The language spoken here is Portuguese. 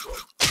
agora.